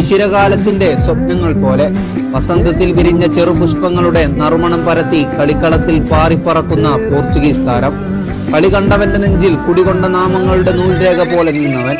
ശിശിരകാലത്തിന്റെ സ്വപ്നങ്ങൾ പോലെ വസന്തത്തിൽ വിരിഞ്ഞ ചെറുപുഷ്പങ്ങളുടെ നറുമണം പരത്തി കളിക്കളത്തിൽ പാറിപ്പറക്കുന്ന പോർച്ചുഗീസ് താരം കളി കണ്ടവന്റെ നെഞ്ചിൽ കുടികൊണ്ട നാമങ്ങളുടെ നൂൽരേഖ പോലെ നിന്നവൻ.